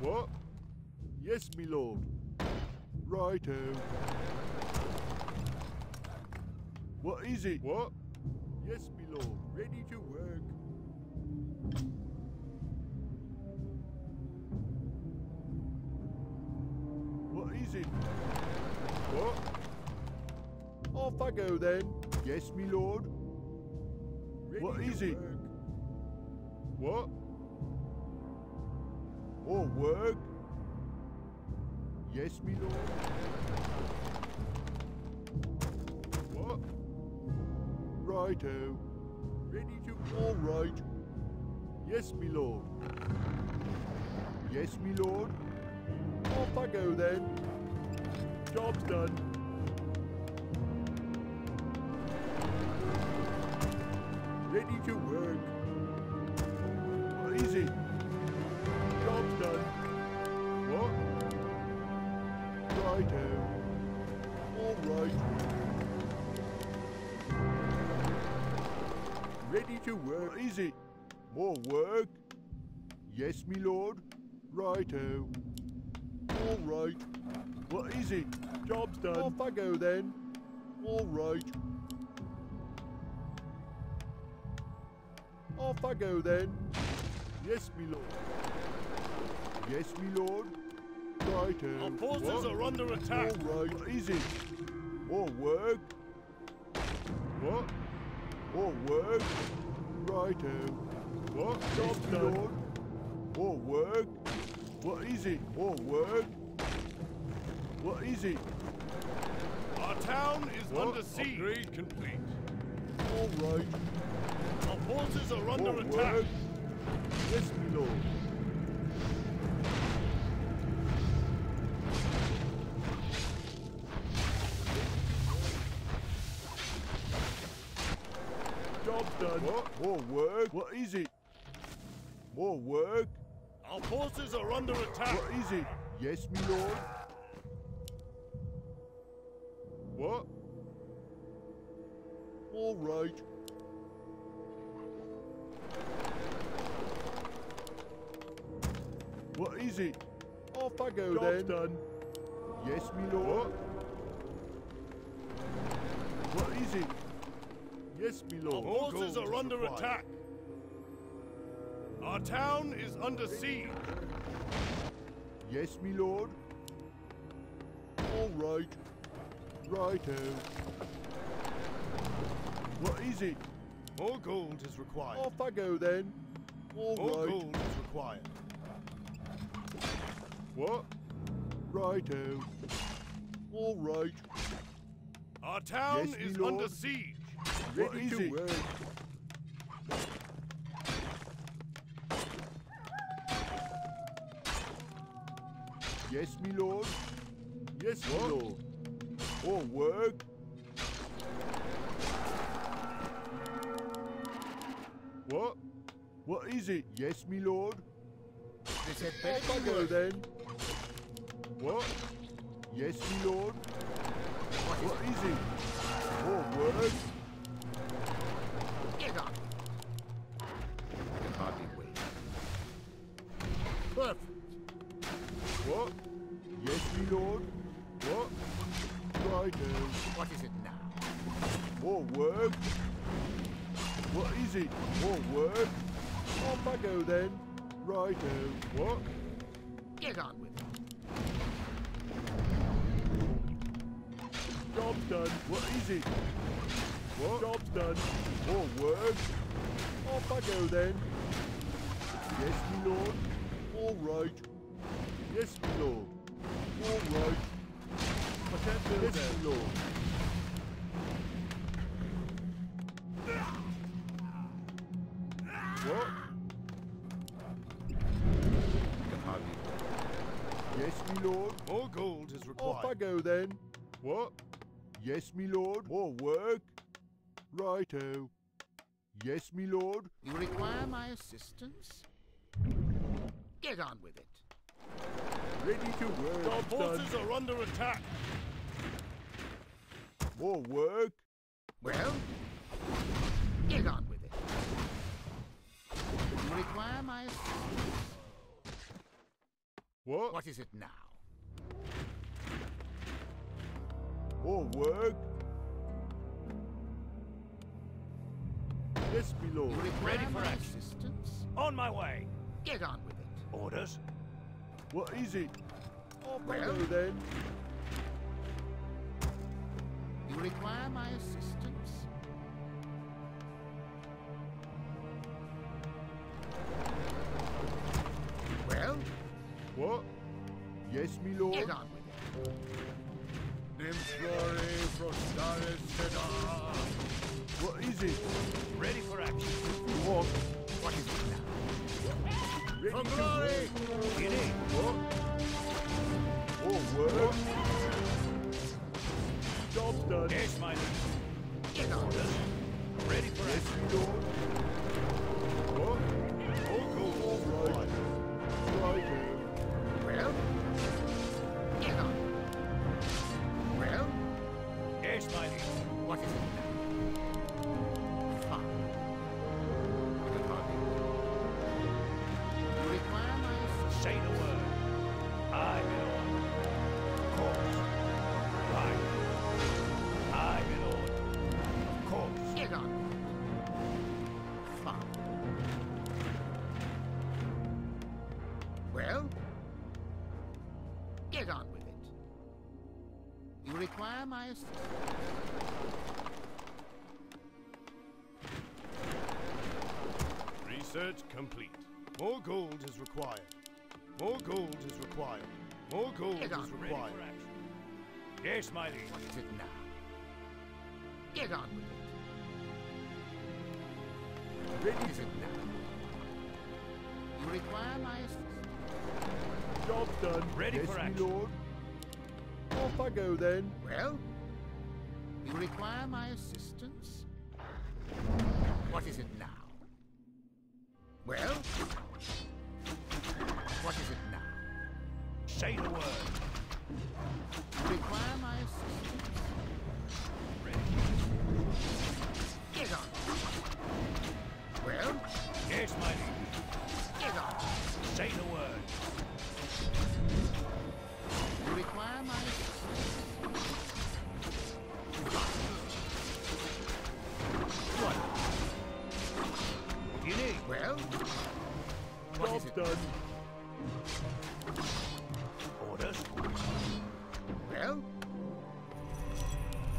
What? Yes, me lord. Righto. What is it? What? Yes, me lord. Ready to work. What is it? What? Off I go then. Yes, me lord. Ready what is it? Work. What? Or work? Yes, me lord. What? Righto. Ready to... All right. Yes, me lord. Yes, me lord. Off I go then. Job's done. Ready to work. Easy. Righto. All right. Ready to work. Easy. More work. Yes, me lord. Righto. All right. What is it? Job's done. Off I go then. All right. Off I go then. Yes, me lord. Yes, me lord. Righto. Uh, Our forces what? are under attack. All right. What is it? More work. What? More work. Righto. Uh, what? Job's yes, done. More work. What is it? More work. What is it? Our town is what? under siege. Upgrade complete. All right. Our forces are under More attack. Work. Yes, my lord. More work? What is it? More work? Our forces are under attack. What is it? Yes, my lord. What? All right. What is it? Off I go Job's then. done. Yes, me lord. What? what is it? Yes, me lord. Our forces are under required. attack. Our town is under siege. Yes, me lord. All right. Righto. What is it? More gold is required. Off I go then. All More right. gold is required. What? Righto. All right. Our town yes, is under siege. Ready what is to it? work. Yes, me lord. Yes, what? my lord. All work. What? What is it? Yes, me lord. They said better go then. What? Yes, me lord. What, what is it? More words? Lord. What? Righto. What is it now? More work? What is it? More work? Off I go then. Righto. What? Get on with it. Job's done. What is it? What? Job's done. More work? Off I go then. Yes, me lord. All right. Yes, me lord. All right. I can't do yes, that. lord. What? Yes, me lord. More gold is required. Off I go then. What? Yes, me lord. More work? Righto. Yes, me lord. You require my assistance? Get on with it. Ready to work. Our forces done. are under attack. More work? Well, get on with it. You require my assistance? What? What is it now? More work? Yes, my You lord. Ready for my assistance? On my way. Get on with it. Orders? What is it? Oh, I Well? then. You require my assistance? Well, What? Yes, my lord. get on with it. Nymphori Frostalis Sedar. What is it? Ready for action. Want? What is it now? Ready. Yes, my lord. Get on. Ready for action. You require my assistance? Research complete. More gold is required. More gold is required. More gold Get on, is Ready required. for action. Yes, my lord. What is it now? Get on with it. Ready What is it now? You require my assistance? Job's done. Ready yes, for action. lord. Off I go then. Well, you require my assistance? What is it now? Well, what is it now? Say the word. You require my assistance? Ready. Get on. Well, Yes, my lord. get on. Say the word.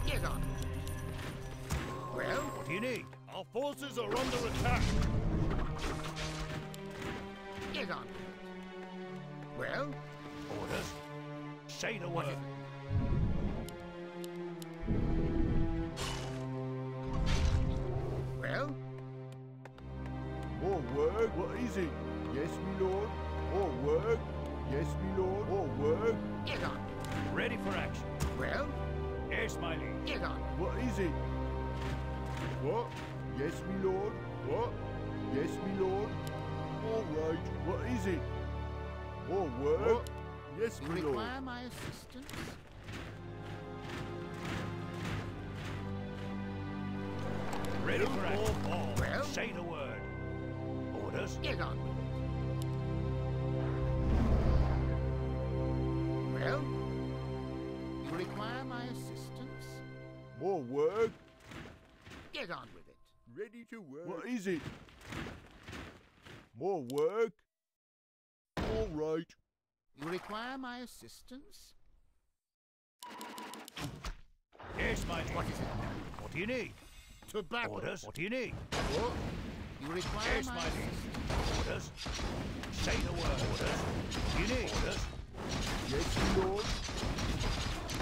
Get on. Well, What do you need? Our forces are under attack. get on. Well, Orders? Say the word. is? Well, More work? What is it? Yes, my lord. More work? Yes, my lord. More work? get on. Ready for action. Well, Yes, my lord. get on. What is it? What? Yes, my lord. What? Yes, my lord. All right. What is it? More work? Yes, You my lord. require my assistance? Ready for action. Well, Say the word. Orders? get on with it. Well, you require my assistance? More work? Get on with it. Ready to work. What is it? More work? All right. You require my assistance? Yes, my lord. What is it? What do you need? To battle. Orders? What do you need? What? You require Yes, my my assistance? Orders? Say the word. Orders? What do you need? Orders? Yes, my lord.